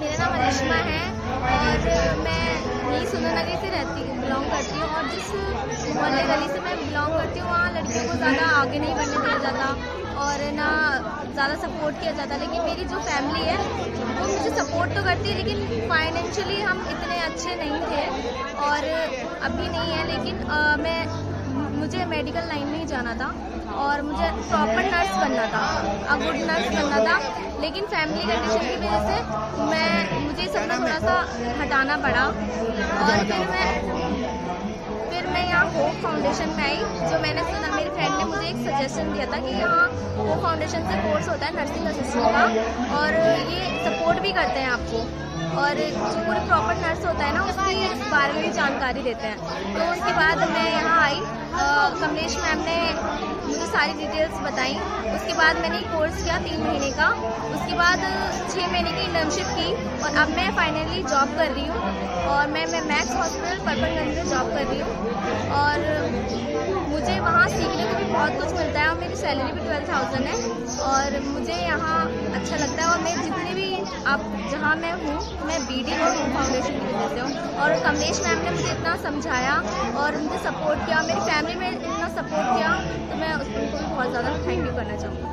मेरा नाम अनिश्मा है और मैं यही सुंदरनगरी से रहती हूँ बिलोंग करती हूँ और जिस मोहल्ले गली से मैं बिलोंग करती हूँ वहाँ लड़कियों को ज़्यादा आगे नहीं बढ़ने दिया जाता और ना ज़्यादा सपोर्ट किया जाता। लेकिन मेरी जो फैमिली है वो मुझे सपोर्ट तो करती है लेकिन फाइनेंशियली हम इतने अच्छे नहीं थे और अभी नहीं है। लेकिन आ, मैं मुझे मेडिकल लाइन में ही जाना था और मुझे प्रॉपर नर्स बनना था अ गुड नर्स बनना था। लेकिन फैमिली कंडीशन की वजह से मैं, मुझे सपना थोड़ा सा हटाना पड़ा और फिर मैं फिर मैं यहाँ होप फाउंडेशन में आई, जो मैंने सुना, मेरी फ्रेंड ने मुझे एक सजेशन दिया था कि यहाँ होप फाउंडेशन से कोर्स होता है नर्सिंग असिस्टेंट का और ये सपोर्ट भी करते हैं आपको। और जो पूरे प्रॉपर नर्स होता है ना, उसकी बारे में जानकारी देते हैं। तो उसके बाद मैं यहाँ कमलेश मैम ने मुझे सारी डिटेल्स बताई। उसके बाद मैंने कोर्स किया तीन महीने का। उसके बाद छः महीने की इंटर्नशिप की और अब मैं फाइनली जॉब कर रही हूँ। और मैं मैं मैक्स हॉस्पिटल पर्पलगंज में जॉब कर रही हूँ। और मुझे वहाँ सीखने को भी बहुत कुछ मिलता है और मेरी सैलरी भी ट्वेल्व थाउज़ेंड है। और मुझे यहाँ अच्छा लगता है और मैं जितने भी अब जहाँ मैं हूँ, मैं बी डी और होम फाउंडेशन की वजह से हूँ। और कमलेश मैम ने मुझे इतना समझाया और मुझे सपोर्ट किया, मेरी फैमिली में इतना सपोर्ट किया तो मैं उसको भी बहुत ज़्यादा थैंक यू करना चाहूँगी।